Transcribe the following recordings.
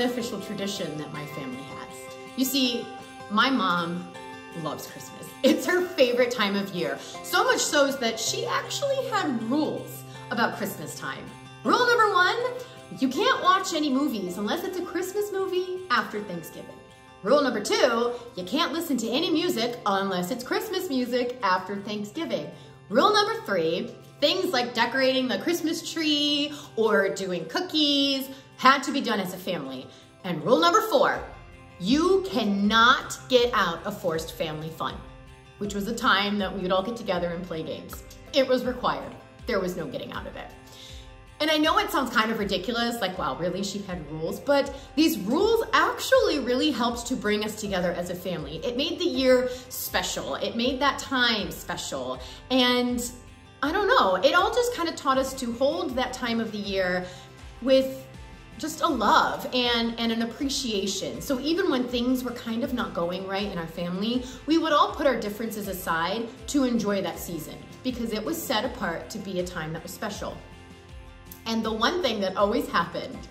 unofficial tradition that my family has. You see, my mom loves Christmas. It's her favorite time of year. So much so that she actually had rules about Christmas time. Rule number one, you can't watch any movies unless it's a Christmas movie after Thanksgiving. Rule number two, you can't listen to any music unless it's Christmas music after Thanksgiving. Rule number three, things like decorating the Christmas tree or doing cookies had to be done as a family. And rule number four, you cannot get out of forced family fun, which was a time that we would all get together and play games. It was required. There was no getting out of it. And I know it sounds kind of ridiculous, like, wow, really, she had rules, but these rules actually really helped to bring us together as a family. It made the year special. It made that time special. And I don't know, it all just kind of taught us to hold that time of the year with just a love and, and an appreciation. So even when things were kind of not going right in our family, we would all put our differences aside to enjoy that season because it was set apart to be a time that was special. And the one thing that always happened,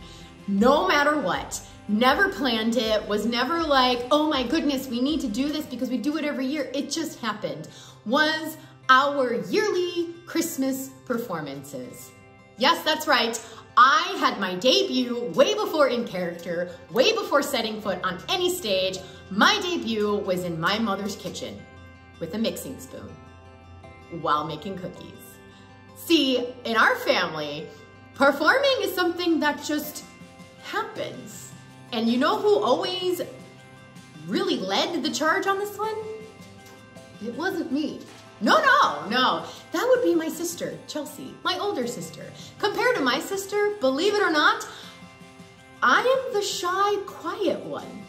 no matter what, never planned it, was never like, oh my goodness, we need to do this because we do it every year. It just happened, was our yearly Christmas performances. Yes, that's right. I had my debut way before in character, way before setting foot on any stage. My debut was in my mother's kitchen with a mixing spoon while making cookies. See, in our family, Performing is something that just happens. And you know who always really led the charge on this one? It wasn't me. No, no, no. That would be my sister, Chelsea, my older sister. Compared to my sister, believe it or not, I am the shy, quiet one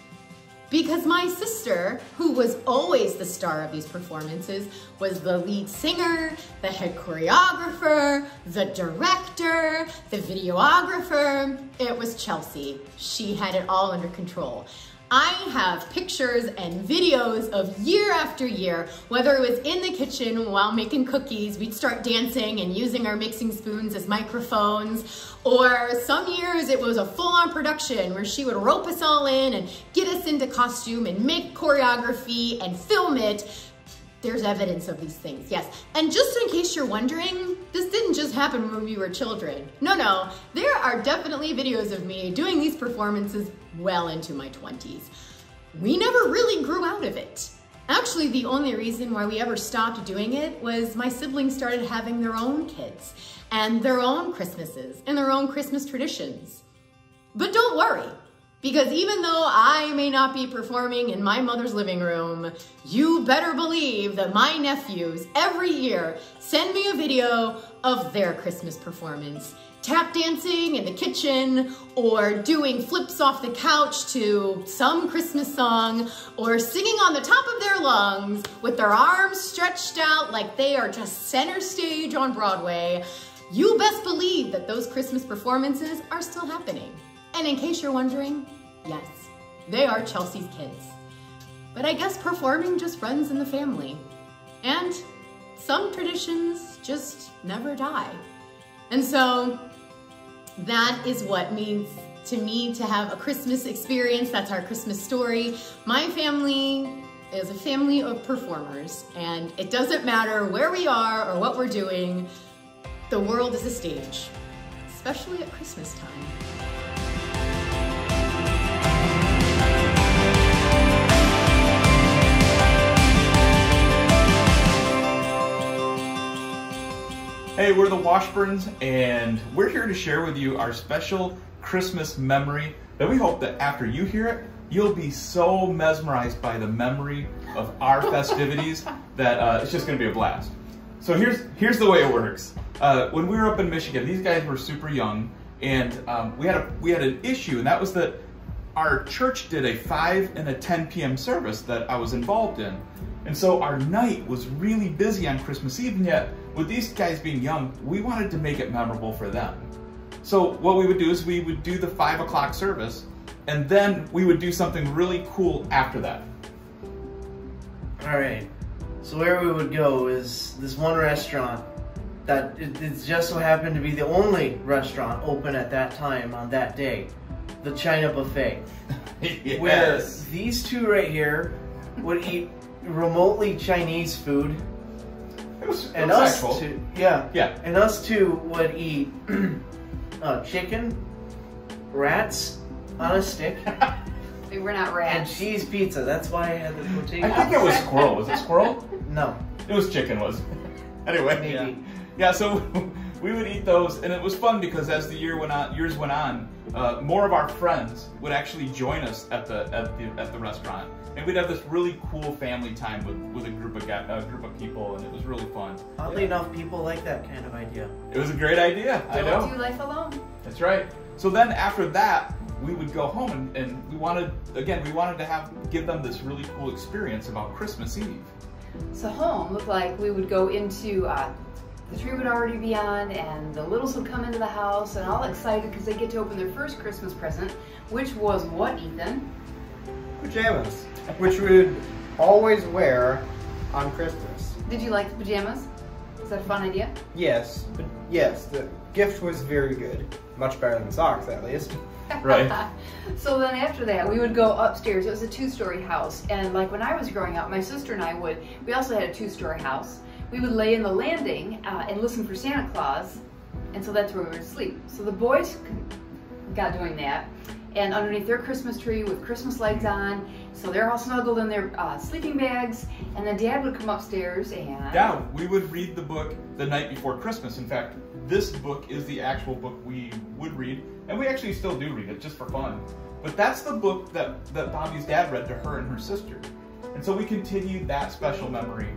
because my sister, who was always the star of these performances, was the lead singer, the head choreographer, the director, the videographer. It was Chelsea. She had it all under control. I have pictures and videos of year after year, whether it was in the kitchen while making cookies, we'd start dancing and using our mixing spoons as microphones, or some years it was a full-on production where she would rope us all in and get us into costume and make choreography and film it there's evidence of these things, yes. And just in case you're wondering, this didn't just happen when we were children. No, no, there are definitely videos of me doing these performances well into my 20s. We never really grew out of it. Actually, the only reason why we ever stopped doing it was my siblings started having their own kids and their own Christmases and their own Christmas traditions. But don't worry, because even though I may not be performing in my mother's living room, you better believe that my nephews every year send me a video of their Christmas performance. Tap dancing in the kitchen, or doing flips off the couch to some Christmas song, or singing on the top of their lungs with their arms stretched out like they are just center stage on Broadway. You best believe that those Christmas performances are still happening. And in case you're wondering, yes, they are Chelsea's kids. But I guess performing just runs in the family. And some traditions just never die. And so that is what means to me to have a Christmas experience. That's our Christmas story. My family is a family of performers and it doesn't matter where we are or what we're doing, the world is a stage, especially at Christmas time. Hey, we're the Washburns, and we're here to share with you our special Christmas memory that we hope that after you hear it, you'll be so mesmerized by the memory of our festivities that uh, it's just gonna be a blast. So here's, here's the way it works. Uh, when we were up in Michigan, these guys were super young, and um, we, had a, we had an issue, and that was that our church did a 5 and a 10 p.m. service that I was involved in. And so our night was really busy on Christmas Eve, and yet with these guys being young, we wanted to make it memorable for them. So what we would do is we would do the five o'clock service, and then we would do something really cool after that. All right. So where we would go is this one restaurant that it, it just so happened to be the only restaurant open at that time on that day, the China Buffet. yes. Where these two right here would eat remotely Chinese food, was, and was us actual. two, yeah, Yeah. and us two would eat uh, chicken, rats on a stick, We're not rats. and cheese pizza. That's why I had the quotation. I think it was squirrel. Was it squirrel? No, It was chicken, was it? Anyway, Maybe. yeah. Yeah, so we would eat those, and it was fun because as the year went on, years went on, uh, more of our friends would actually join us at the at the at the restaurant, and we'd have this really cool family time with, with a group of a group of people, and it was really fun. oddly enough, people like that kind of idea. It was a great idea. I know. Don't do life alone. That's right. So then after that, we would go home and, and we wanted again we wanted to have give them this really cool experience about Christmas Eve. So home looked like we would go into, uh, the tree would already be on and the littles would come into the house and all excited because they get to open their first Christmas present, which was what, Ethan? pajamas, which we would always wear on Christmas. Did you like the pajamas? Is that a fun idea? Yes, but yes, the gift was very good. Much better than socks, at least. Right. so then after that, we would go upstairs. It was a two-story house, and like when I was growing up, my sister and I would. We also had a two-story house. We would lay in the landing uh, and listen for Santa Claus, and so that's where we would sleep. So the boys got doing that, and underneath their Christmas tree with Christmas lights on. So they're all snuggled in their uh, sleeping bags, and then Dad would come upstairs and Yeah, we would read the book the night before Christmas. In fact, this book is the actual book we would read, and we actually still do read it just for fun. But that's the book that, that Bobby's dad read to her and her sister. And so we continued that special memory.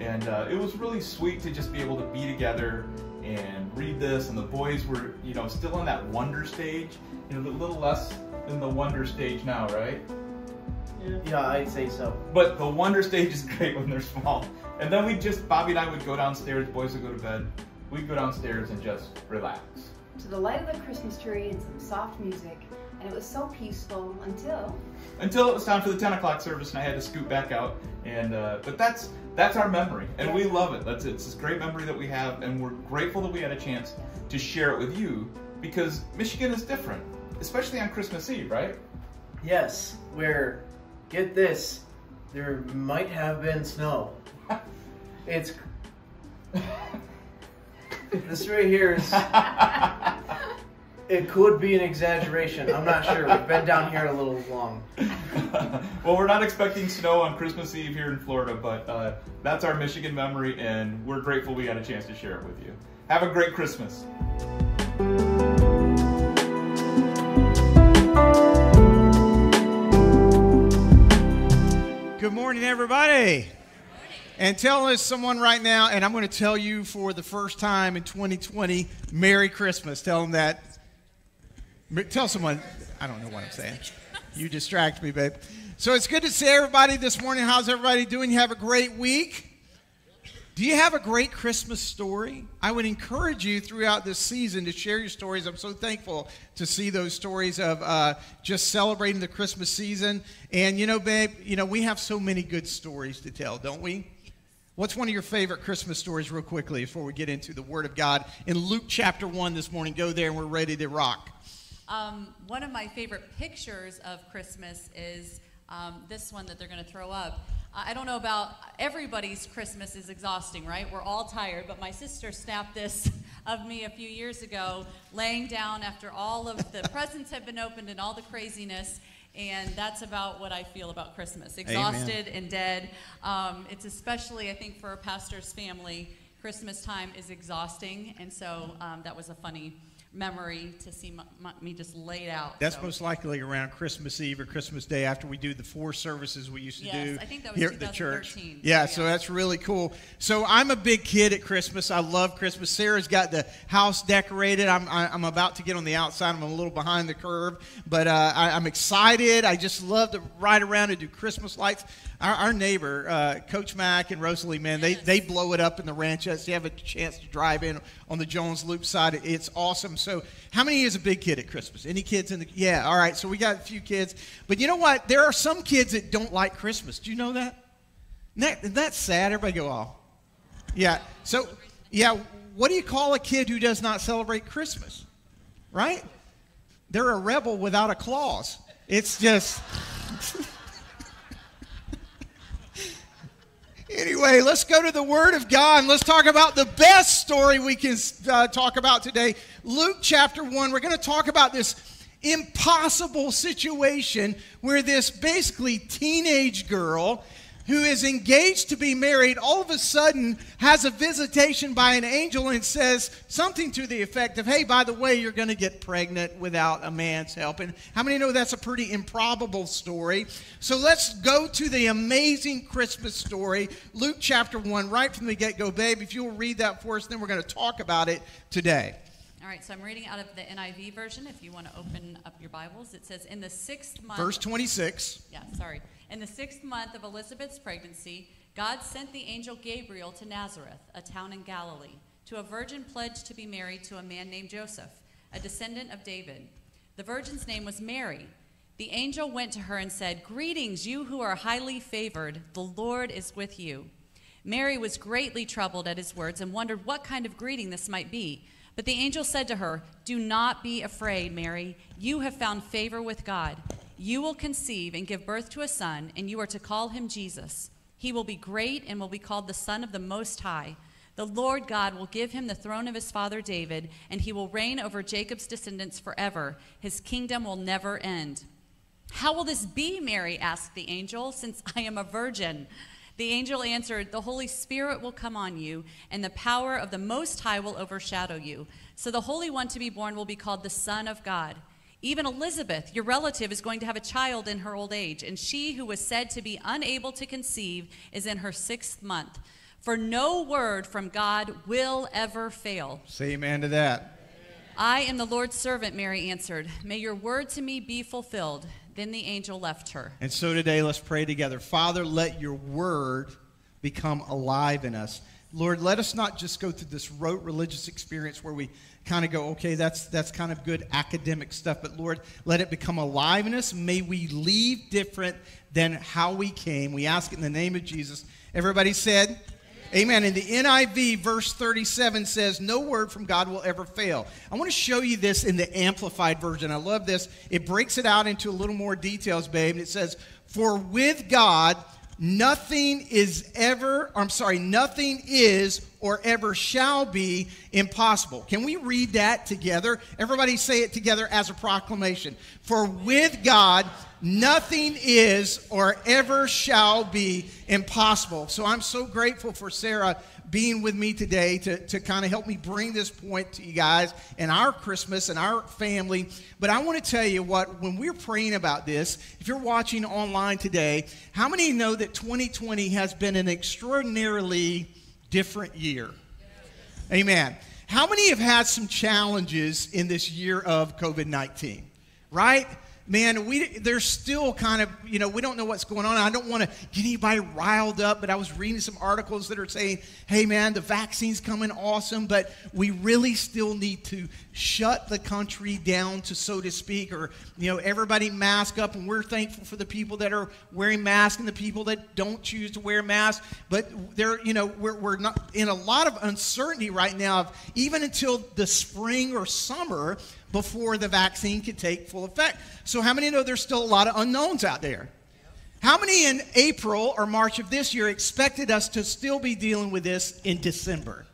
And uh, it was really sweet to just be able to be together and read this. And the boys were, you know, still in that wonder stage. You know, a little less in the wonder stage now, right? Yeah, I'd say so. But the wonder stage is great when they're small. And then we just, Bobby and I would go downstairs, boys would go to bed. We'd go downstairs and just relax. to the light of the Christmas tree and some soft music, and it was so peaceful until Until it was time for the 10 o'clock service and I had to scoot back out. And uh, But that's that's our memory. And we love it. That's It's this great memory that we have. And we're grateful that we had a chance to share it with you because Michigan is different, especially on Christmas Eve, right? Yes, where, get this, there might have been snow. It's. this right here is. It could be an exaggeration. I'm not sure. We've been down here a little long. well, we're not expecting snow on Christmas Eve here in Florida, but uh, that's our Michigan memory, and we're grateful we got a chance to share it with you. Have a great Christmas. Good morning, everybody. And tell us someone right now, and I'm going to tell you for the first time in 2020, Merry Christmas. Tell them that. Tell someone, I don't know what I'm saying. You distract me, babe. So it's good to see everybody this morning. How's everybody doing? You have a great week? Do you have a great Christmas story? I would encourage you throughout this season to share your stories. I'm so thankful to see those stories of uh, just celebrating the Christmas season. And you know, babe, you know we have so many good stories to tell, don't we? What's one of your favorite Christmas stories, real quickly, before we get into the Word of God in Luke chapter one this morning? Go there, and we're ready to rock. Um, one of my favorite pictures of Christmas is um, this one that they're going to throw up. Uh, I don't know about everybody's Christmas is exhausting, right? We're all tired, but my sister snapped this of me a few years ago, laying down after all of the presents have been opened and all the craziness. And that's about what I feel about Christmas exhausted and dead. Um, it's especially, I think, for a pastor's family, Christmas time is exhausting. And so um, that was a funny memory to see m- m- me just laid out. That's so. most likely around Christmas Eve or Christmas Day after we do the four services we used to Yes, do I think that was here at the church. 2013. Yeah, Yeah. so that's really cool. So I'm a big kid at Christmas. I love Christmas. Sarah's got the house decorated. I'm, I, I'm about to get on the outside. I'm a little behind the curve, but uh, I, I'm excited. I just love to ride around and do Christmas lights. Our, our neighbor, uh, Coach Mack and Rosalie, man, they, they blow it up in the ranchettes. You have a chance to drive in on the Jones Loop side. It's awesome. So, how many is a big kid at Christmas? Any kids in the? Yeah, all right. So we got a few kids, but you know what? There are some kids that don't like Christmas. Do you know that? Isn't that, isn't that sad? Everybody go, oh, yeah. So, yeah, what do you call a kid who does not celebrate Christmas? Right? They're a rebel without a clause. It's just. anyway, let's go to the Word of God and let's talk about the best story we can uh, talk about today. Luke chapter 1. We're going to talk about this impossible situation where this basically teenage girl who is engaged to be married all of a sudden has a visitation by an angel and says something to the effect of, hey, by the way, you're going to get pregnant without a man's help. And how many know that's a pretty improbable story? So let's go to the amazing Christmas story, Luke chapter 1, right from the get go. Babe, if you'll read that for us, then we're going to talk about it today. All right, so I'm reading out of the NIV version. If you want to open up your Bibles, it says, In the sixth month. Verse 26. Yeah, sorry. In the sixth month of Elizabeth's pregnancy, God sent the angel Gabriel to Nazareth, a town in Galilee, to a virgin pledged to be married to a man named Joseph, a descendant of David. The virgin's name was Mary. The angel went to her and said, Greetings, you who are highly favored. The Lord is with you. Mary was greatly troubled at his words and wondered what kind of greeting this might be. But the angel said to her, Do not be afraid, Mary. You have found favor with God. You will conceive and give birth to a son, and you are to call him Jesus. He will be great and will be called the Son of the Most High. The Lord God will give him the throne of his father David, and he will reign over Jacob's descendants forever. His kingdom will never end. How will this be, Mary asked the angel, since I am a virgin? The angel answered, The Holy Spirit will come on you, and the power of the Most High will overshadow you. So the Holy One to be born will be called the Son of God. Even Elizabeth, your relative, is going to have a child in her old age, and she who was said to be unable to conceive is in her sixth month. For no word from God will ever fail. Say amen to that. I am the Lord's servant, Mary answered. May your word to me be fulfilled. Then the angel left her. And so today, let's pray together. Father, let your word become alive in us. Lord, let us not just go through this rote religious experience where we kind of go, okay, that's, that's kind of good academic stuff, but Lord, let it become aliveness. May we leave different than how we came. We ask it in the name of Jesus. Everybody said, Amen. In the NIV, verse 37 says, No word from God will ever fail. I want to show you this in the Amplified version. I love this. It breaks it out into a little more details, babe. And it says, For with God, nothing is ever, I'm sorry, nothing is or ever shall be impossible. Can we read that together? Everybody say it together as a proclamation. For with God, nothing is or ever shall be impossible. So I'm so grateful for Sarah being with me today to, to kind of help me bring this point to you guys and our Christmas and our family. But I want to tell you what, when we're praying about this, if you're watching online today, how many know that 2020 has been an extraordinarily different year? Amen. How many have had some challenges in this year of COVID 19? Right? Man, we there's still kind of you know we don't know what's going on. I don't want to get anybody riled up, but I was reading some articles that are saying, "Hey, man, the vaccine's coming awesome, but we really still need to shut the country down, to so to speak, or you know everybody mask up." And we're thankful for the people that are wearing masks and the people that don't choose to wear masks. But there, you know, we're we're not in a lot of uncertainty right now. Of even until the spring or summer before the vaccine could take full effect. So, how many know there's still a lot of unknowns out there? How many in April or March of this year expected us to still be dealing with this in December?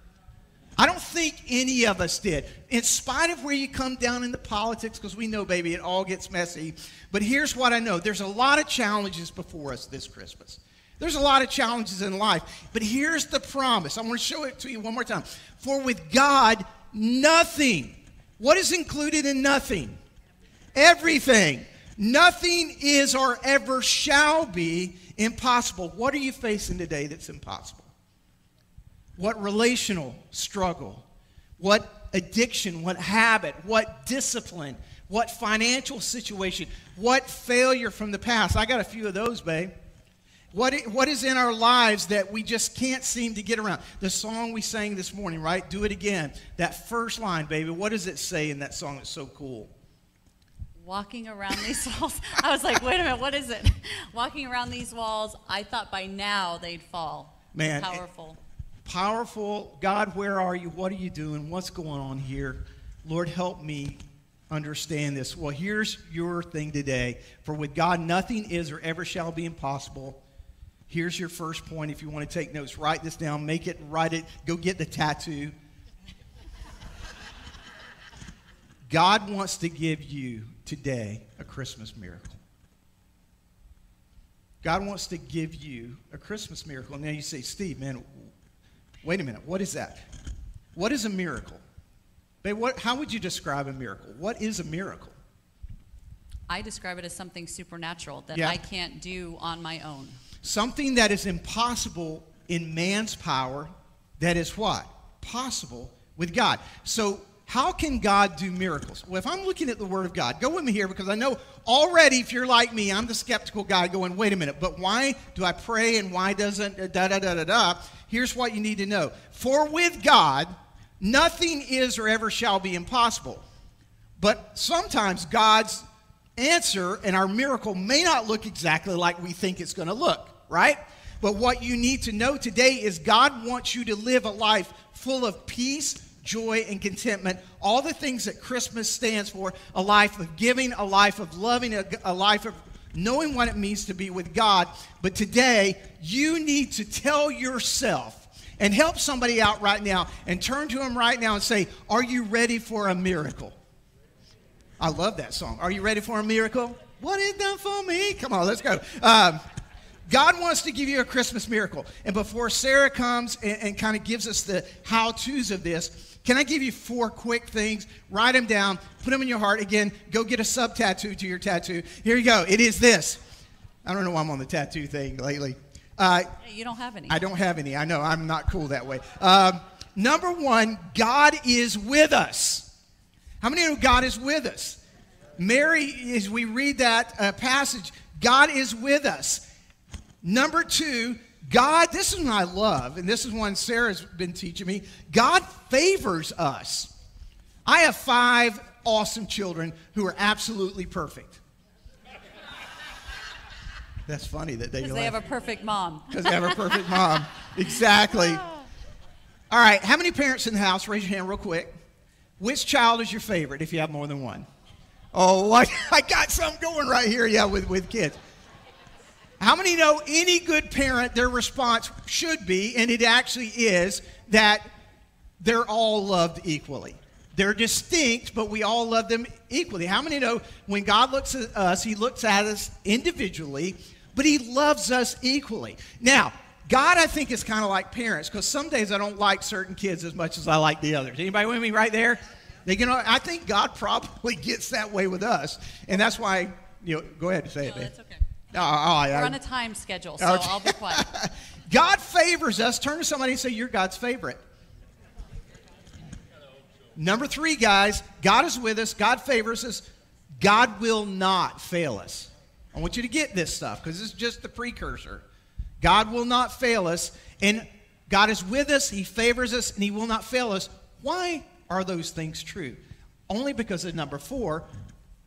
I don't think any of us did. In spite of where you come down in the politics, because we know, baby, it all gets messy. But here's what I know there's a lot of challenges before us this Christmas. There's a lot of challenges in life. But here's the promise. I'm going to show it to you one more time. For with God, nothing what is included in nothing? Everything. Nothing is or ever shall be impossible. What are you facing today that's impossible? What relational struggle? What addiction? What habit? What discipline? What financial situation? What failure from the past? I got a few of those, babe. What, what is in our lives that we just can't seem to get around? The song we sang this morning, right? Do it again. That first line, baby, what does it say in that song that's so cool? Walking around these walls. I was like, wait a minute, what is it? Walking around these walls, I thought by now they'd fall. Man. Eh, powerful. powerful God, where are you? What are you doing? What's going on here? Lord, help me understand this. Well, here's your thing today. For with God, nothing is or ever shall be impossible. Here's your first point. If you want to take notes, write this down, make it, write it, go get the tattoo. God wants to give you today a Christmas miracle. God wants to give you a Christmas miracle. Now you say, Steve, man, wait a minute. What is that? What is a miracle? Babe, what, how would you describe a miracle? What is a miracle? I describe it as something supernatural that Yeah. I can't do on my own. Something that is impossible in man's power, that is what? Possible with God. So, how can God do miracles? Well, if I'm looking at the Word of God, go with me here because I know already, if you're like me, I'm the skeptical guy going, wait a minute, but why do I pray and why doesn't uh, da da da da da? Here's what you need to know For with God, nothing is or ever shall be impossible. But sometimes God's answer and our miracle may not look exactly like we think it's going to look, right? But what you need to know today is God wants you to live a life full of peace, joy, and contentment. All the things that Christmas stands for a life of giving, a life of loving, a, a life of knowing what it means to be with God. But today, you need to tell yourself and help somebody out right now and turn to them right now and say, Are you ready for a miracle? I love that song. Are you ready for a miracle? What it done for me? Come on, let's go. Um, God wants to give you a Christmas miracle. And before Sarah comes and, and kind of gives us the how to's of this, can I give you four quick things? Write them down, put them in your heart. Again, go get a sub tattoo to your tattoo. Here you go. It is this. I don't know why I'm on the tattoo thing lately. Uh, You don't have any. I don't have any. I know I'm not cool that way. Um, number one, God is with us. How many know God is with us? Mary, as we read that uh, passage, God is with us. Number two, God, this is one I love, and this is one Sarah's been teaching me. God favors us. I have five awesome children who are absolutely perfect. That's funny that they. Because they have a perfect mom. Because they have a perfect mom. Exactly. All right. How many parents in the house? Raise your hand real quick. Which child is your favorite if you have more than one? Oh, I, I got something going right here, yeah, with, with kids. How many know any good parent, their response should be, and it actually is, that they're all loved equally? They're distinct, but we all love them equally. How many know when God looks at us, He looks at us individually, but He loves us equally? Now, God, I think, is kind of like parents because some days I don't like certain kids as much as I like the others. Anybody with me right there? They, you know, I think God probably gets that way with us, and that's why. You know, go ahead and say No, it. babe. that's okay. Oh, I- We're I- on a time schedule, so Okay. I'll be quiet. God favors us. Turn to somebody and say, You're God's favorite. Number three, guys, God is with us. God favors us. God will not fail us. I want you to get this stuff because this is just the precursor. God will not fail us. And God is with us. He favors us and He will not fail us. Why are those things true? Only because of number four.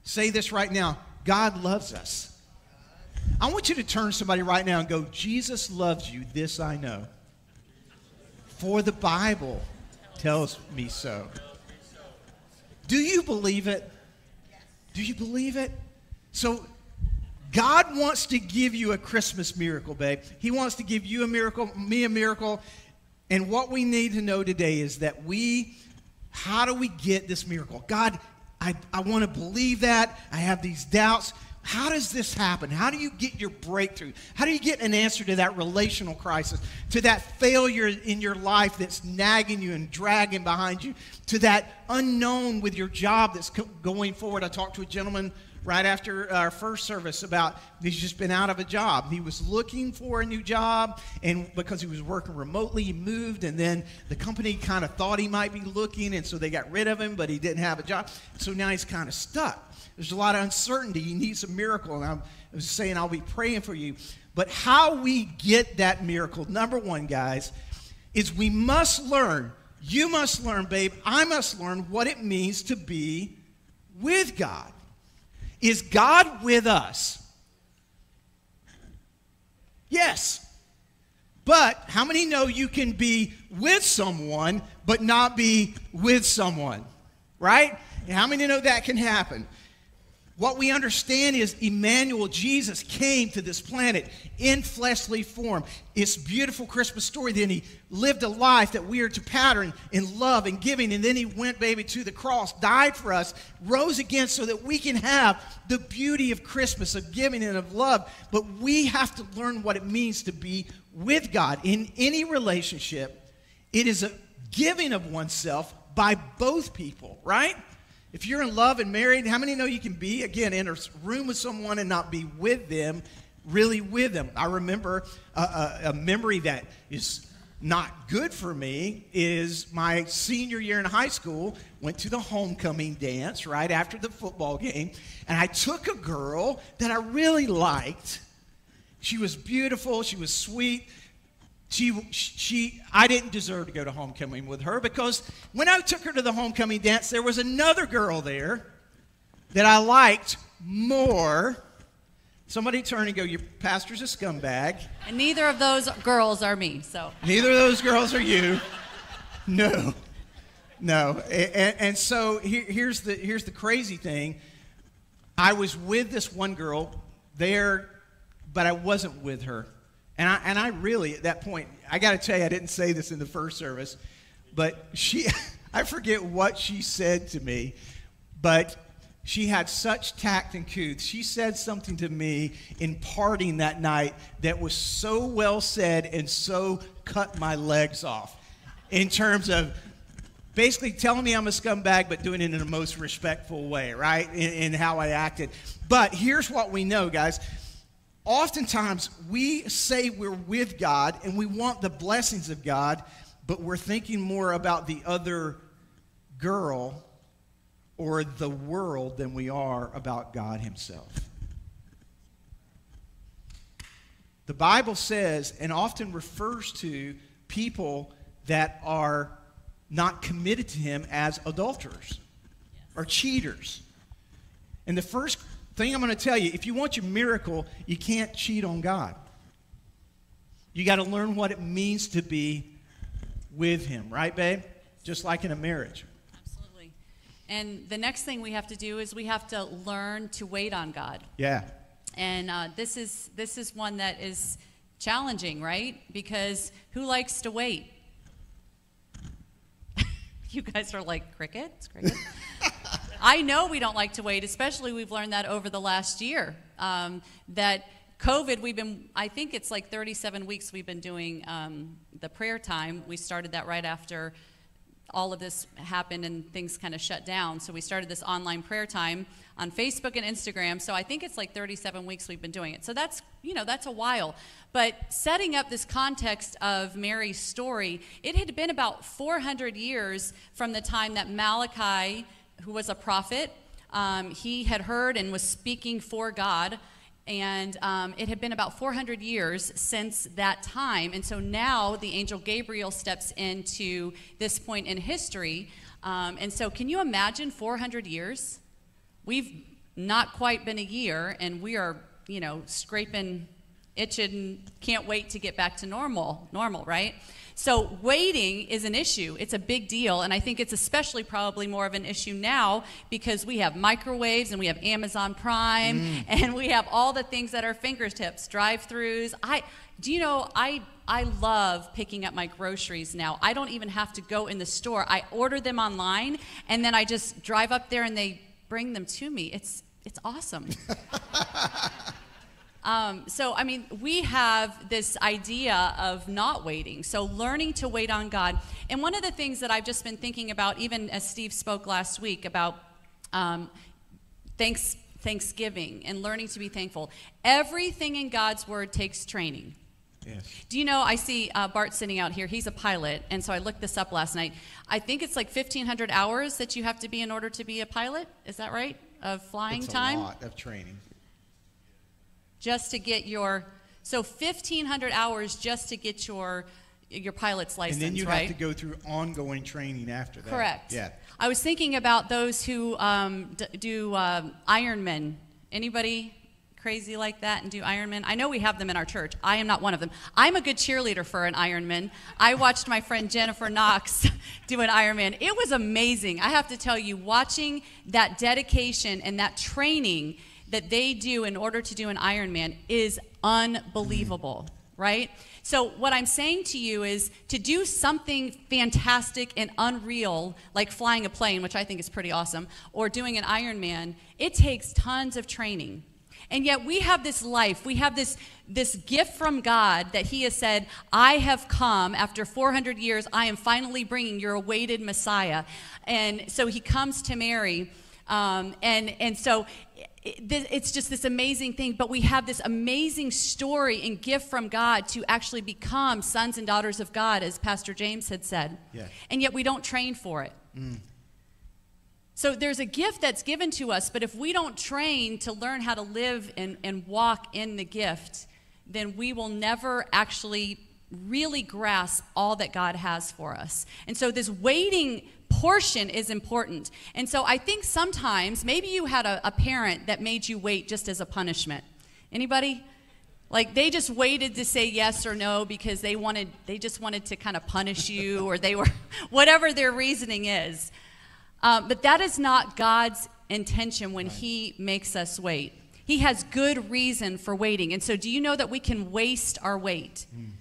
Say this right now God loves us. I want you to turn somebody right now and go, Jesus loves you, this I know. For the Bible tells me so. Do you believe it? Do you believe it? So, God wants to give you a Christmas miracle, babe. He wants to give you a miracle, me a miracle. And what we need to know today is that we, how do we get this miracle? God, I, I want to believe that. I have these doubts. How does this happen? How do you get your breakthrough? How do you get an answer to that relational crisis, to that failure in your life that's nagging you and dragging behind you, to that unknown with your job that's going forward? I talked to a gentleman right after our first service about he's just been out of a job. He was looking for a new job, and because he was working remotely, he moved, and then the company kind of thought he might be looking, and so they got rid of him, but he didn't have a job. So now he's kind of stuck. There's a lot of uncertainty. He needs a miracle, and I'm, I was saying I'll be praying for you. But how we get that miracle, number one, guys, is we must learn. You must learn, babe. I must learn what it means to be with God. Is God with us? Yes. But how many know you can be with someone but not be with someone? Right? And how many know that can happen? What we understand is Emmanuel, Jesus, came to this planet in fleshly form. It's beautiful Christmas story. Then he lived a life that we are to pattern in love and giving. And then he went, baby, to the cross, died for us, rose again so that we can have the beauty of Christmas, of giving and of love. But we have to learn what it means to be with God. In any relationship, it is a giving of oneself by both people, right? If you're in love and married, how many know you can be, again, in a room with someone and not be with them, really with them? I remember a, a, a memory that is not good for me is my senior year in high school went to the homecoming dance right after the football game and i took a girl that i really liked she was beautiful she was sweet she, she, I didn't deserve to go to homecoming with her because when I took her to the homecoming dance, there was another girl there that I liked more. Somebody turn and go, Your pastor's a scumbag. And neither of those girls are me, so. Neither of those girls are you. No. No. And, and so here, here's, the, here's the crazy thing I was with this one girl there, but I wasn't with her. And I, and I really, at that point, I got to tell you, I didn't say this in the first service, but she, I forget what she said to me, but she had such tact and couth. She said something to me in parting that night that was so well said and so cut my legs off in terms of basically telling me I'm a scumbag, but doing it in the most respectful way, right? In, in how I acted. But here's what we know, guys oftentimes we say we're with God and we want the blessings of God, but we're thinking more about the other girl or the world than we are about God Himself. The Bible says and often refers to people that are not committed to Him as adulterers or cheaters. And the first thing I'm going to tell you if you want your miracle, you can't cheat on God. You got to learn what it means to be with Him, right, babe? Just like in a marriage. Absolutely. And the next thing we have to do is we have to learn to wait on God. Yeah. And uh, this is this is one that is challenging, right? Because who likes to wait? you guys are like crickets, It's crickets. I know we don't like to wait, especially we've learned that over the last year. Um, that COVID, we've been, I think it's like 37 weeks we've been doing um, the prayer time. We started that right after all of this happened and things kind of shut down. So we started this online prayer time on Facebook and Instagram. So I think it's like 37 weeks we've been doing it. So that's, you know, that's a while. But setting up this context of Mary's story, it had been about 400 years from the time that Malachi who was a prophet. Um, he had heard and was speaking for God. And um, it had been about 400 years since that time. And so now the angel Gabriel steps into this point in history. Um, and so, can you imagine 400 years? We've not quite been a year, and we are, you know, scraping, itching, can't wait to get back to normal, normal, right? So waiting is an issue. It's a big deal. And I think it's especially probably more of an issue now because we have microwaves and we have Amazon Prime mm. and we have all the things at our fingertips, drive-throughs. I do you know I I love picking up my groceries now. I don't even have to go in the store. I order them online and then I just drive up there and they bring them to me. It's it's awesome. Um, so, I mean, we have this idea of not waiting. So, learning to wait on God. And one of the things that I've just been thinking about, even as Steve spoke last week about um, thanks, Thanksgiving and learning to be thankful, everything in God's Word takes training. Yes. Do you know? I see uh, Bart sitting out here. He's a pilot, and so I looked this up last night. I think it's like 1,500 hours that you have to be in order to be a pilot. Is that right? Of flying it's time. A lot of training just to get your so 1500 hours just to get your your pilot's license and then you right? have to go through ongoing training after that correct yeah i was thinking about those who um, d- do um, ironman anybody crazy like that and do Ironman? I know we have them in our church. I am not one of them. I'm a good cheerleader for an Ironman. I watched my friend Jennifer Knox do an Ironman. It was amazing. I have to tell you, watching that dedication and that training that they do in order to do an Ironman is unbelievable, right? So, what I'm saying to you is to do something fantastic and unreal, like flying a plane, which I think is pretty awesome, or doing an Ironman, it takes tons of training. And yet we have this life, we have this, this gift from God that He has said, I have come after 400 years, I am finally bringing your awaited Messiah. And so He comes to Mary. Um, and, and so it's just this amazing thing, but we have this amazing story and gift from God to actually become sons and daughters of God, as Pastor James had said. Yeah. And yet we don't train for it. Mm. So there's a gift that's given to us, but if we don't train to learn how to live and, and walk in the gift, then we will never actually really grasp all that God has for us. And so this waiting portion is important. And so I think sometimes maybe you had a, a parent that made you wait just as a punishment. Anybody? Like they just waited to say yes or no because they wanted they just wanted to kind of punish you or they were whatever their reasoning is. Um, but that is not God's intention when right. He makes us wait. He has good reason for waiting. And so, do you know that we can waste our wait? Mm.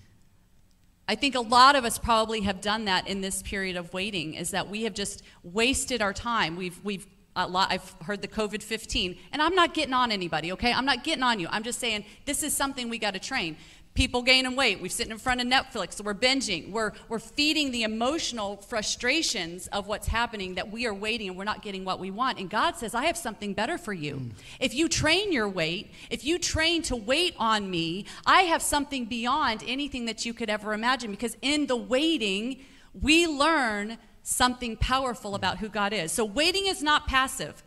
I think a lot of us probably have done that in this period of waiting, is that we have just wasted our time. We've, we've lot, I've heard the COVID 15, and I'm not getting on anybody, okay? I'm not getting on you. I'm just saying this is something we got to train people gaining weight. We're sitting in front of Netflix, so we're binging. We're, we're feeding the emotional frustrations of what's happening that we are waiting and we're not getting what we want. And God says, I have something better for you. Mm. If you train your weight, if you train to wait on me, I have something beyond anything that you could ever imagine because in the waiting, we learn something powerful about who God is. So waiting is not passive.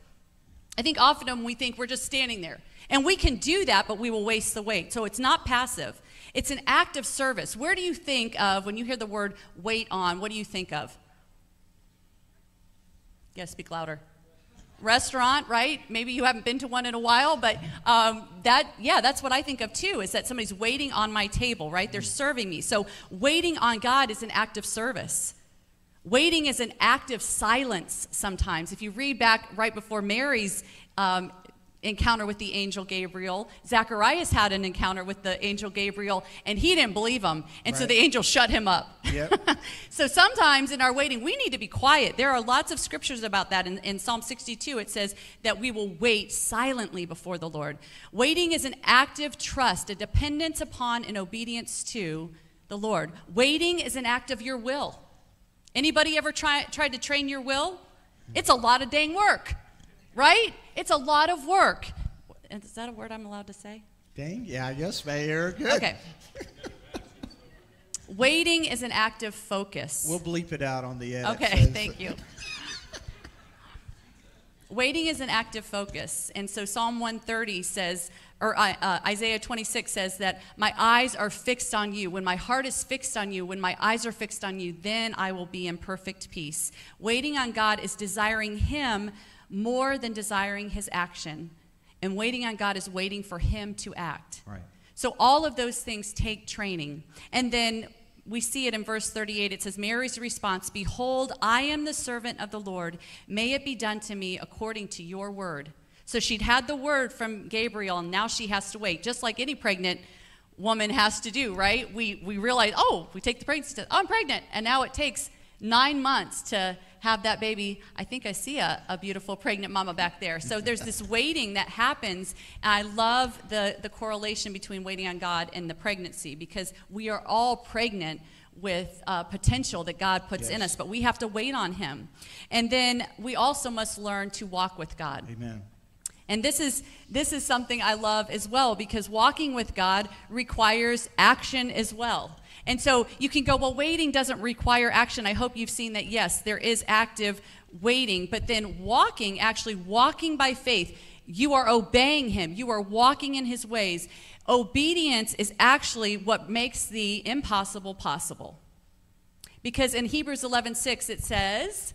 I think often we think we're just standing there. And we can do that, but we will waste the wait. So it's not passive. It's an act of service. Where do you think of when you hear the word wait on? What do you think of? Yeah, speak louder. Restaurant, right? Maybe you haven't been to one in a while, but um, that, yeah, that's what I think of too. Is that somebody's waiting on my table, right? They're serving me. So waiting on God is an act of service. Waiting is an act of silence sometimes. If you read back right before Mary's um, encounter with the angel Gabriel. Zacharias had an encounter with the angel Gabriel, and he didn't believe him. And right. so the angel shut him up. Yep. so sometimes in our waiting, we need to be quiet. There are lots of scriptures about that. In, in Psalm 62, it says that we will wait silently before the Lord. Waiting is an active trust, a dependence upon and obedience to the Lord. Waiting is an act of your will. Anybody ever try, tried to train your will? It's a lot of dang work right? It's a lot of work. Is that a word I'm allowed to say? Dang, yeah, yes, Mayor. Good. Okay. Waiting is an active focus. We'll bleep it out on the end. Okay, thank you. Waiting is an active focus. And so Psalm 130 says, or uh, uh, Isaiah 26 says that my eyes are fixed on you. When my heart is fixed on you, when my eyes are fixed on you, then I will be in perfect peace. Waiting on God is desiring Him more than desiring his action. And waiting on God is waiting for him to act. Right. So all of those things take training. And then we see it in verse 38. It says, Mary's response Behold, I am the servant of the Lord. May it be done to me according to your word. So she'd had the word from Gabriel, and now she has to wait, just like any pregnant woman has to do, right? We, we realize, oh, we take the pregnancy test. Oh, I'm pregnant. And now it takes nine months to have that baby. I think I see a, a beautiful pregnant mama back there. So there's this waiting that happens. And I love the, the correlation between waiting on God and the pregnancy because we are all pregnant with uh, potential that God puts yes. in us, but we have to wait on Him. And then we also must learn to walk with God. Amen. And this is this is something I love as well because walking with God requires action as well. And so you can go, well, waiting doesn't require action. I hope you've seen that, yes, there is active waiting, but then walking, actually walking by faith, you are obeying Him, you are walking in His ways. Obedience is actually what makes the impossible possible. Because in Hebrews 11 6, it says,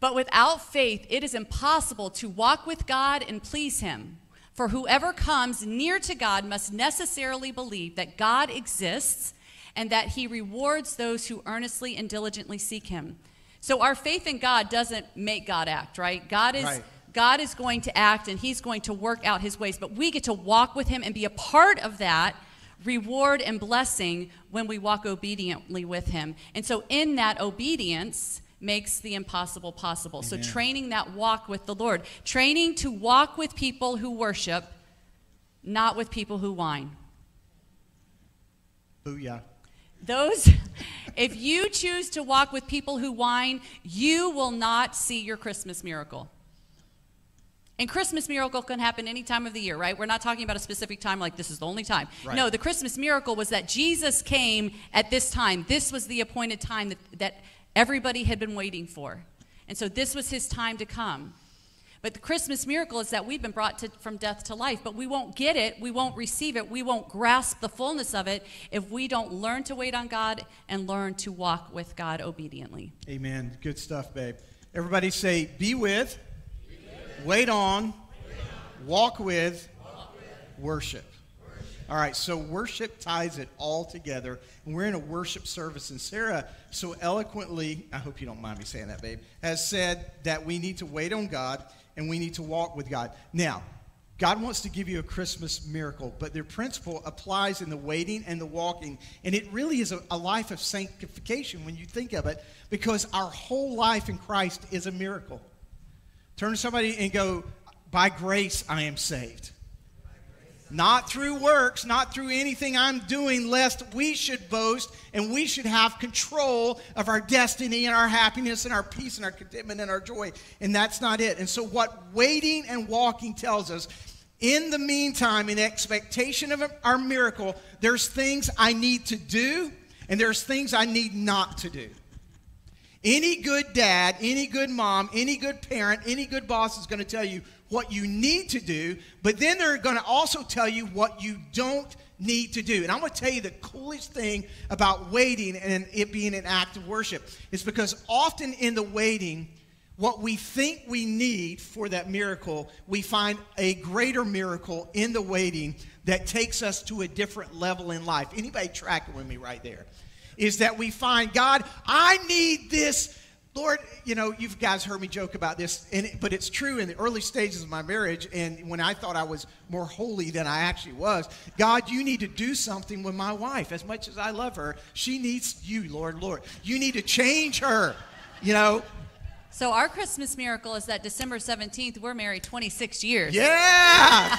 but without faith, it is impossible to walk with God and please Him. For whoever comes near to God must necessarily believe that God exists and that he rewards those who earnestly and diligently seek him. So our faith in God doesn't make God act, right? God is Right. God is going to act and he's going to work out his ways, but we get to walk with him and be a part of that reward and blessing when we walk obediently with him. And so in that obedience makes the impossible possible. So training that walk with the Lord, training to walk with people who worship, not with people who whine. Booyah. Those, if you choose to walk with people who whine, you will not see your Christmas miracle. And Christmas miracle can happen any time of the year, right? We're not talking about a specific time like this is the only time. Right. No, the Christmas miracle was that Jesus came at this time. This was the appointed time that, that everybody had been waiting for. And so this was his time to come. But the Christmas miracle is that we've been brought to, from death to life, but we won't get it, we won't receive it, we won't grasp the fullness of it if we don't learn to wait on God and learn to walk with God obediently. Amen. Good stuff, babe. Everybody say, be with, wait on, walk with, worship. All right, so worship ties it all together. And we're in a worship service. And Sarah so eloquently, I hope you don't mind me saying that, babe, has said that we need to wait on God and we need to walk with God. Now, God wants to give you a Christmas miracle, but their principle applies in the waiting and the walking. And it really is a, a life of sanctification when you think of it, because our whole life in Christ is a miracle. Turn to somebody and go, By grace I am saved. Not through works, not through anything I'm doing, lest we should boast and we should have control of our destiny and our happiness and our peace and our contentment and our joy. And that's not it. And so, what waiting and walking tells us, in the meantime, in expectation of our miracle, there's things I need to do and there's things I need not to do. Any good dad, any good mom, any good parent, any good boss is going to tell you what you need to do, but then they're going to also tell you what you don't need to do. And I'm going to tell you the coolest thing about waiting and it being an act of worship is because often in the waiting, what we think we need for that miracle, we find a greater miracle in the waiting that takes us to a different level in life. Anybody tracking with me right there? Is that we find, God, I need this. Lord, you know, you guys heard me joke about this, and it, but it's true in the early stages of my marriage, and when I thought I was more holy than I actually was. God, you need to do something with my wife. As much as I love her, she needs you, Lord, Lord. You need to change her, you know. So, our Christmas miracle is that December 17th, we're married 26 years. Yeah,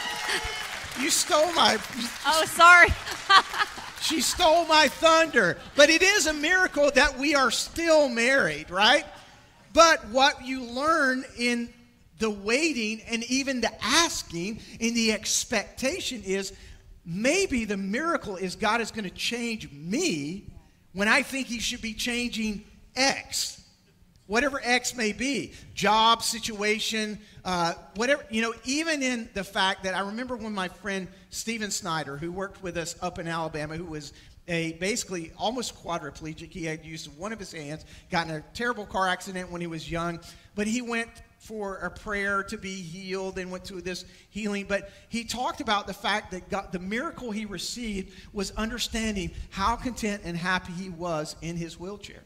you stole my. Oh, sorry. She stole my thunder. But it is a miracle that we are still married, right? But what you learn in the waiting and even the asking in the expectation is maybe the miracle is God is going to change me when I think he should be changing X whatever X may be, job, situation, uh, whatever, you know, even in the fact that I remember when my friend Steven Snyder, who worked with us up in Alabama, who was a basically almost quadriplegic, he had used one of his hands, got in a terrible car accident when he was young, but he went for a prayer to be healed and went to this healing. But he talked about the fact that God, the miracle he received was understanding how content and happy he was in his wheelchair.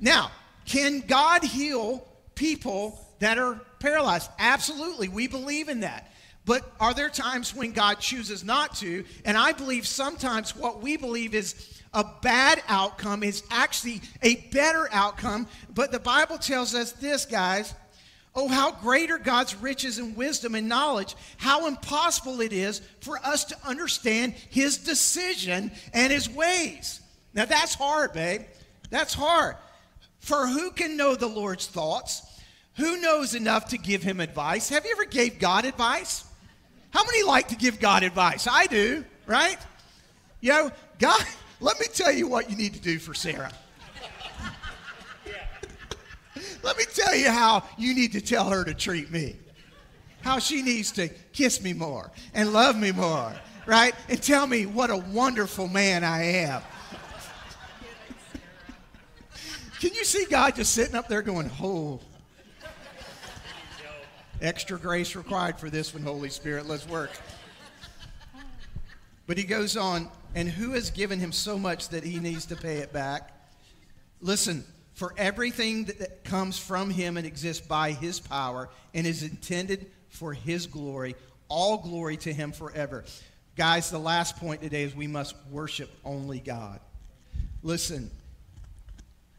Now, can God heal people that are paralyzed? Absolutely. We believe in that. But are there times when God chooses not to? And I believe sometimes what we believe is a bad outcome is actually a better outcome. But the Bible tells us this, guys. Oh, how great are God's riches and wisdom and knowledge. How impossible it is for us to understand his decision and his ways. Now, that's hard, babe. That's hard. For who can know the Lord's thoughts? Who knows enough to give him advice? Have you ever gave God advice? How many like to give God advice? I do, right? You know, God, let me tell you what you need to do for Sarah. let me tell you how you need to tell her to treat me. How she needs to kiss me more and love me more, right? And tell me what a wonderful man I am. Can you see God just sitting up there going, oh? Extra grace required for this one, Holy Spirit. Let's work. But he goes on, and who has given him so much that he needs to pay it back? Listen, for everything that, comes from him and exists by his power and is intended for his glory, all glory to him forever. Guys, the last point today is we must worship only God. Listen,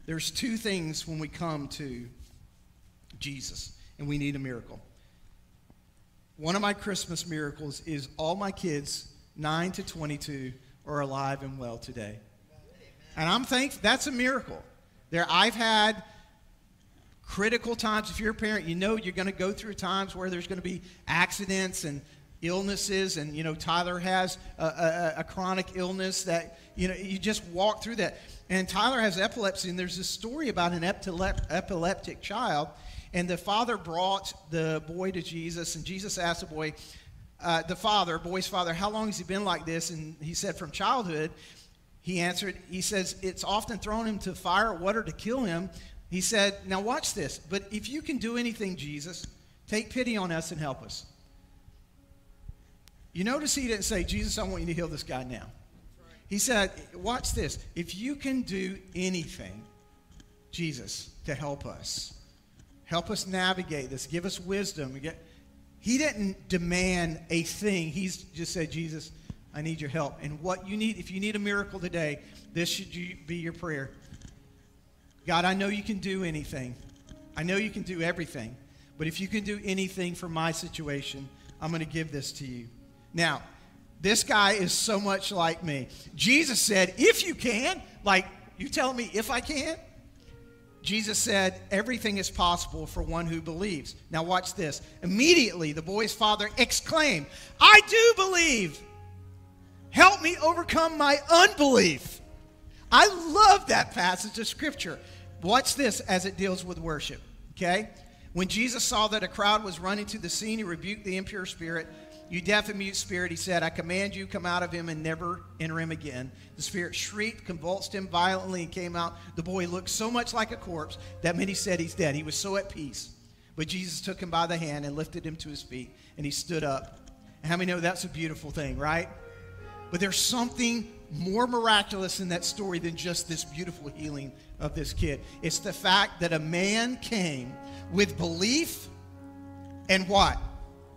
there's two things when we come to Jesus and we need a miracle. One of my Christmas miracles is all my kids, 9 to 22, are alive and well today. And I'm thankful. That's a miracle. There, I've had critical times. If you're a parent, you know you're going to go through times where there's going to be accidents and illnesses. And, you know, Tyler has a, a, a chronic illness that, you know, you just walk through that. And Tyler has epilepsy. And there's this story about an epileptic child. And the father brought the boy to Jesus. And Jesus asked the boy, uh, the father, boy's father, how long has he been like this? And he said, from childhood. He answered, he says, it's often thrown him to fire or water to kill him. He said, now watch this, but if you can do anything, Jesus, take pity on us and help us. You notice he didn't say, Jesus, I want you to heal this guy now. He said, watch this. If you can do anything, Jesus, to help us, help us navigate this, give us wisdom. He didn't demand a thing. He's just said, Jesus, I need your help. And what you need, if you need a miracle today, this should be your prayer. God, I know you can do anything. I know you can do everything. But if you can do anything for my situation, I'm going to give this to you. Now, this guy is so much like me. Jesus said, if you can, like, you tell me if I can? Jesus said, everything is possible for one who believes. Now, watch this. Immediately, the boy's father exclaimed, I do believe. Help me overcome my unbelief. I love that passage of scripture. Watch this as it deals with worship, okay? When Jesus saw that a crowd was running to the scene, he rebuked the impure spirit. You deaf and mute spirit, he said, I command you, come out of him and never enter him again. The spirit shrieked, convulsed him violently, and came out. The boy looked so much like a corpse that many said he's dead. He was so at peace. But Jesus took him by the hand and lifted him to his feet, and he stood up. And how many know that's a beautiful thing, right? But there's something more miraculous in that story than just this beautiful healing of this kid. It's the fact that a man came with belief and what?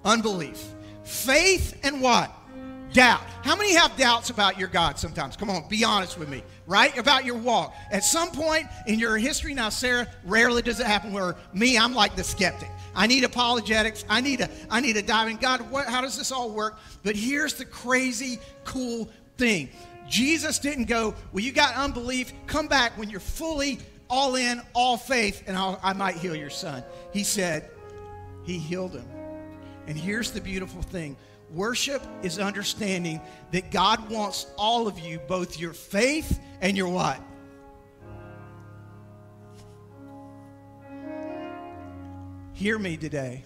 Unbelief. Faith and what? Doubt. How many have doubts about your God sometimes? Come on, be honest with me, right? About your walk. At some point in your history, now, Sarah, rarely does it happen where me, I'm like the skeptic. I need apologetics. I need a, I need a dive in. God, what, how does this all work? But here's the crazy cool thing. Jesus didn't go, well, you got unbelief. Come back when you're fully all in, all faith, and I'll, I might heal your son. He said, he healed him. And here's the beautiful thing. Worship is understanding that God wants all of you, both your faith and your what? Hear me today.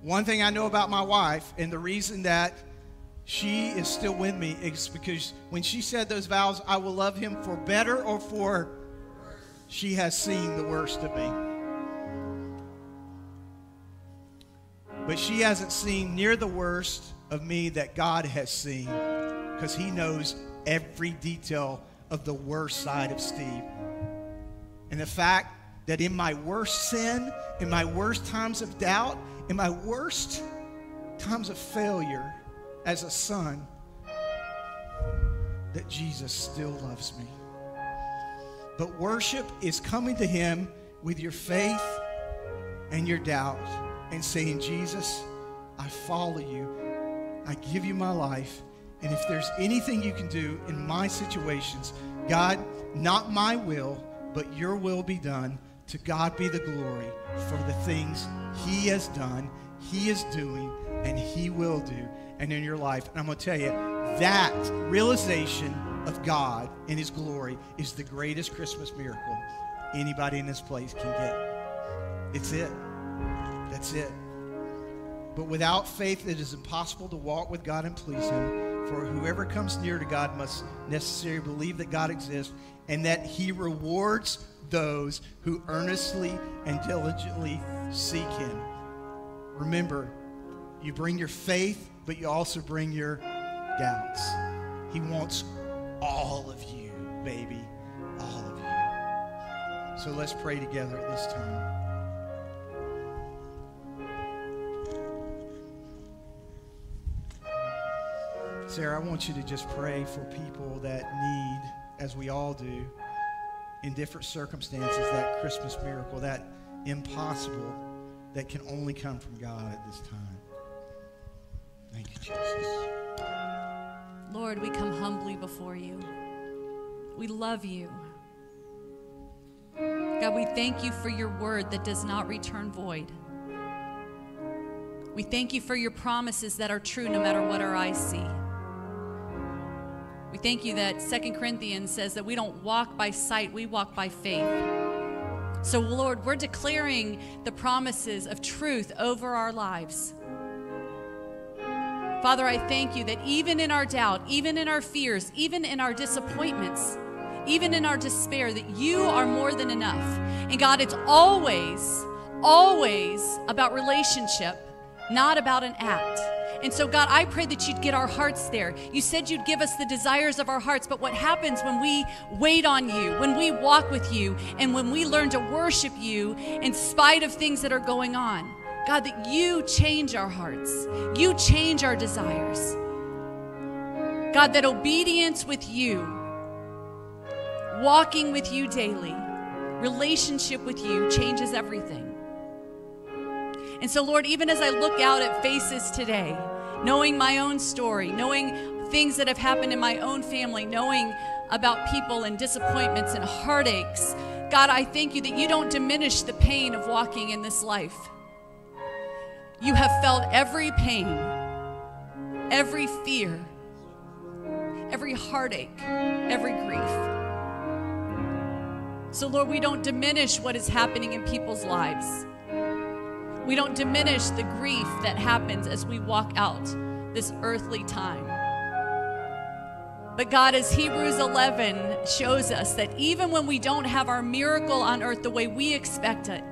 One thing I know about my wife, and the reason that she is still with me is because when she said those vows, I will love him for better or for she has seen the worst of me. But she hasn't seen near the worst of me that God has seen because he knows every detail of the worst side of Steve. And the fact that in my worst sin, in my worst times of doubt, in my worst times of failure as a son, that Jesus still loves me. But worship is coming to Him with your faith and your doubt and saying, Jesus, I follow you. I give you my life. And if there's anything you can do in my situations, God, not my will, but your will be done. To God be the glory for the things He has done, He is doing, and He will do, and in your life. And I'm going to tell you, that realization of God and His glory is the greatest Christmas miracle anybody in this place can get. It's it. That's it. But without faith, it is impossible to walk with God and please Him. For whoever comes near to God must necessarily believe that God exists and that He rewards those who earnestly and diligently seek Him. remember, you bring your faith, but you also bring your doubts. He wants all of you, baby, all of you. So let's pray together at this time. Sarah, I want you to just pray for people that need, as we all do, in different circumstances, that Christmas miracle, that impossible that can only come from God at this time. Thank you, Jesus. Lord, we come humbly before you. We love you. God, we thank you for your word that does not return void. We thank you for your promises that are true no matter what our eyes see. We thank you that Second Corinthians says that we don't walk by sight, we walk by faith. So, Lord, we're declaring the promises of truth over our lives. Father, I thank you that even in our doubt, even in our fears, even in our disappointments, even in our despair, that you are more than enough. And God, it's always, always about relationship, not about an act. And so, God, I pray that you'd get our hearts there. You said you'd give us the desires of our hearts, but what happens when we wait on you, when we walk with you, and when we learn to worship you in spite of things that are going on? God, that you change our hearts, you change our desires. God, that obedience with you, walking with you daily, relationship with you changes everything. And so, Lord, even as I look out at faces today, knowing my own story, knowing things that have happened in my own family, knowing about people and disappointments and heartaches, God, I thank you that you don't diminish the pain of walking in this life. You have felt every pain, every fear, every heartache, every grief. So, Lord, we don't diminish what is happening in people's lives. We don't diminish the grief that happens as we walk out this earthly time. But God, as Hebrews 11 shows us, that even when we don't have our miracle on earth the way we expect it,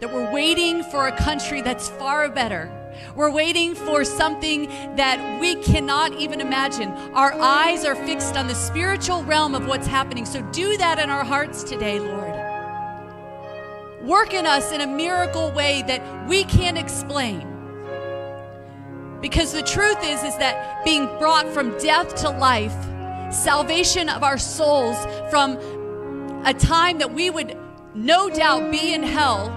that we're waiting for a country that's far better. We're waiting for something that we cannot even imagine. Our eyes are fixed on the spiritual realm of what's happening. So do that in our hearts today, Lord. Work in us in a miracle way that we can't explain. Because the truth is is that being brought from death to life, salvation of our souls from a time that we would no doubt be in hell,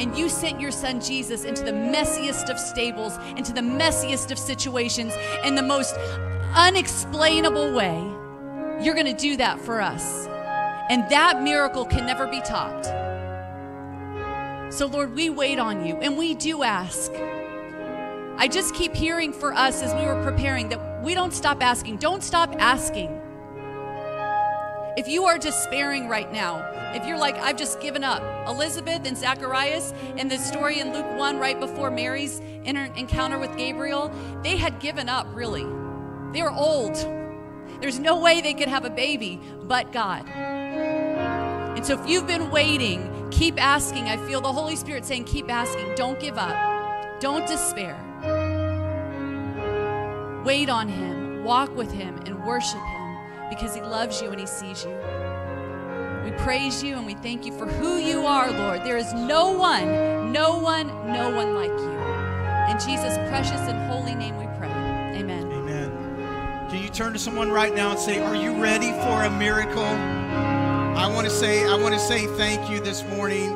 and you sent your son Jesus into the messiest of stables, into the messiest of situations, in the most unexplainable way. You're going to do that for us. And that miracle can never be topped. So, Lord, we wait on you and we do ask. I just keep hearing for us as we were preparing that we don't stop asking. Don't stop asking. If you are despairing right now, if you're like, I've just given up, Elizabeth and Zacharias in the story in Luke 1, right before Mary's encounter with Gabriel, they had given up, really. They were old. There's no way they could have a baby but God. And so if you've been waiting, keep asking. I feel the Holy Spirit saying, keep asking. Don't give up. Don't despair. Wait on Him, walk with Him, and worship Him because He loves you and He sees you. We praise you and we thank you for who you are, Lord. There is no one, no one, no one like you. In Jesus' precious and holy name we pray. Amen. Amen. Can you turn to someone right now and say, Are you ready for a miracle? I want to say, I want to say thank you this morning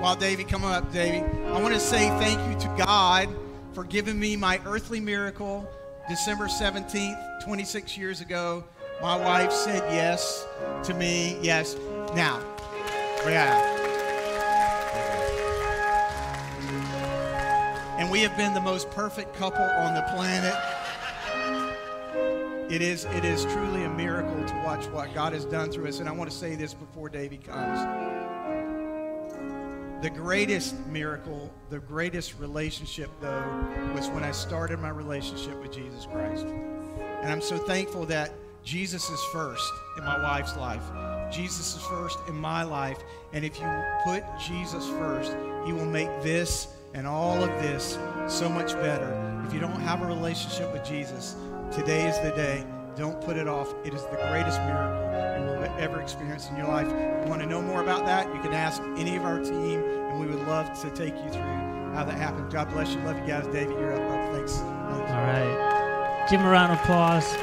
while Davey come up, Davey. I want to say thank you to God for giving me my earthly miracle December 17th, 26 years ago. My wife said yes to me. Yes. Now, yeah. And we have been the most perfect couple on the planet. It is, it is truly a miracle watch what God has done through us. And I want to say this before Davey comes. The greatest miracle, the greatest relationship, though, was when I started my relationship with Jesus Christ. And I'm so thankful that Jesus is first in my wife's life. Jesus is first in my life. And if you put Jesus first, He will make this and all of this so much better. If you don't have a relationship with Jesus, today is the day. Don't put it off. It is the greatest miracle you will ever experience in your life. If you want to know more about that, you can ask any of our team, and we would love to take you through how that happened. God bless you. Love you guys. David, you're up. Thanks. Thanks. All right. Give him a round of applause.